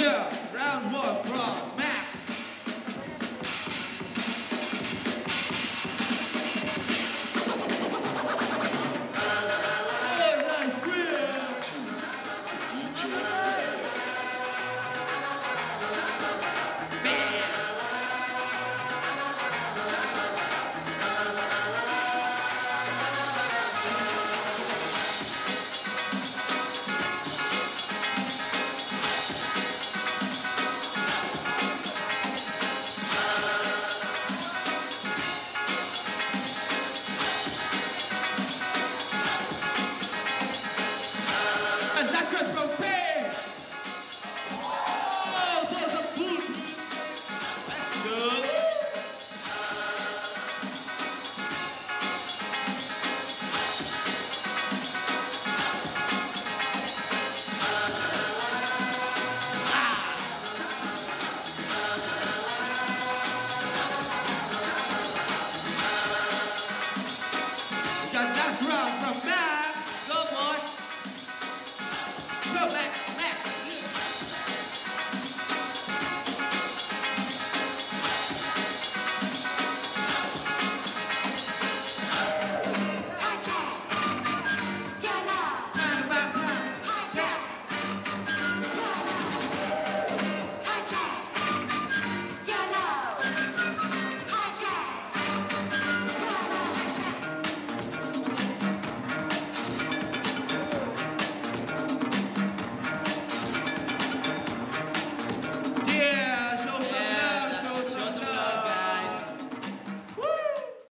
Yeah. come back.